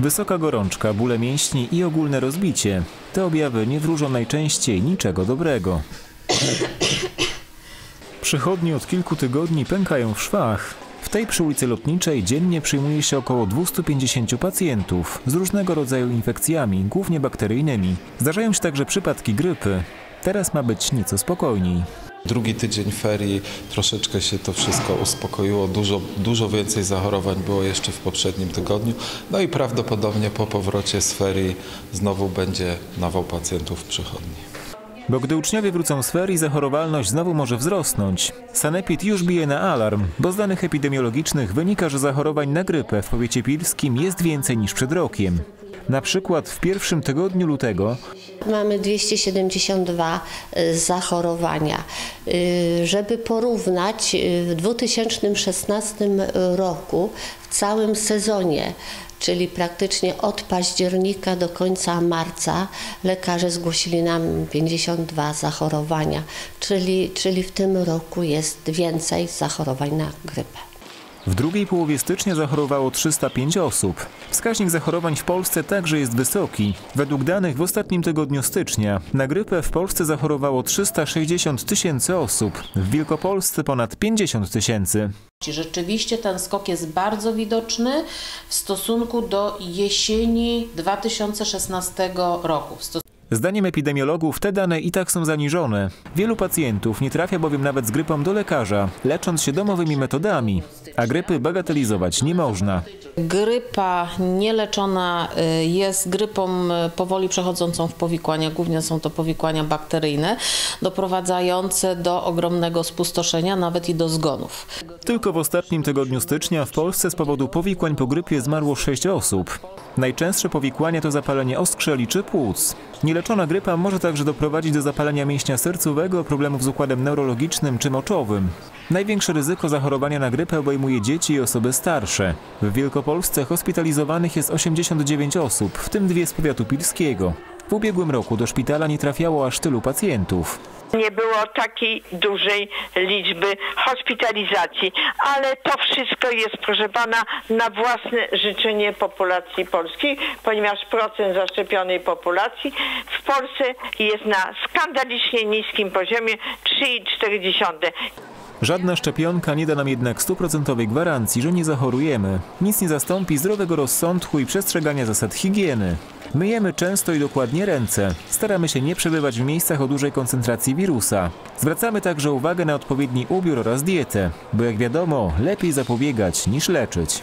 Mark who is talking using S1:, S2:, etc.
S1: Wysoka gorączka, bóle mięśni i ogólne rozbicie. Te objawy nie wróżą najczęściej niczego dobrego. Przychodnie od kilku tygodni pękają w szwach. W tej przy ulicy Lotniczej dziennie przyjmuje się około 250 pacjentów z różnego rodzaju infekcjami, głównie bakteryjnymi. Zdarzają się także przypadki grypy. Teraz ma być nieco spokojniej.
S2: Drugi tydzień ferii troszeczkę się to wszystko uspokoiło, dużo, dużo więcej zachorowań było jeszcze w poprzednim tygodniu. No i prawdopodobnie po powrocie z ferii znowu będzie nawał pacjentów w przychodni.
S1: Bo gdy uczniowie wrócą z ferii, zachorowalność znowu może wzrosnąć. Sanepid już bije na alarm, bo z danych epidemiologicznych wynika, że zachorowań na grypę w powiecie pilskim jest więcej niż przed rokiem. Na przykład w pierwszym tygodniu lutego
S3: Mamy 272 y, zachorowania. Y, Żeby porównać, y, w 2016 roku w całym sezonie, czyli praktycznie od października do końca marca, lekarze zgłosili nam 52 zachorowania, czyli, czyli w tym roku jest więcej zachorowań na grypę.
S1: W drugiej połowie stycznia zachorowało 305 osób. Wskaźnik zachorowań w Polsce także jest wysoki. Według danych w ostatnim tygodniu stycznia na grypę w Polsce zachorowało 360 tysięcy osób, w Wielkopolsce ponad 50 tysięcy.
S4: Rzeczywiście ten skok jest bardzo widoczny w stosunku do jesieni 2016 roku.
S1: Zdaniem epidemiologów te dane i tak są zaniżone. Wielu pacjentów nie trafia bowiem nawet z grypą do lekarza, lecząc się domowymi metodami, a grypy bagatelizować nie można.
S4: Grypa nieleczona y, jest grypą y, powoli przechodzącą w powikłania, głównie są to powikłania bakteryjne, doprowadzające do ogromnego spustoszenia, nawet i do zgonów.
S1: Tylko w ostatnim tygodniu stycznia w Polsce z powodu powikłań po grypie zmarło 6 osób. Najczęstsze powikłania to zapalenie oskrzeli czy płuc. Nieleczona grypa może także doprowadzić do zapalenia mięśnia sercowego, problemów z układem neurologicznym czy moczowym. Największe ryzyko zachorowania na grypę obejmuje dzieci i osoby starsze. W Wielkopolsce hospitalizowanych jest 89 osób, w tym dwie z powiatu pilskiego. W ubiegłym roku do szpitala nie trafiało aż tylu pacjentów.
S5: Nie było takiej dużej liczby hospitalizacji, ale to wszystko jest, proszę pana, na własne życzenie populacji polskiej, ponieważ procent zaszczepionej populacji w Polsce jest na skandalicznie niskim poziomie 3,4.
S1: Żadna szczepionka nie da nam jednak stuprocentowej gwarancji, że nie zachorujemy. Nic nie zastąpi zdrowego rozsądku i przestrzegania zasad higieny. Myjemy często i dokładnie ręce. Staramy się nie przebywać w miejscach o dużej koncentracji wirusa. Zwracamy także uwagę na odpowiedni ubiór oraz dietę, bo jak wiadomo, lepiej zapobiegać niż leczyć.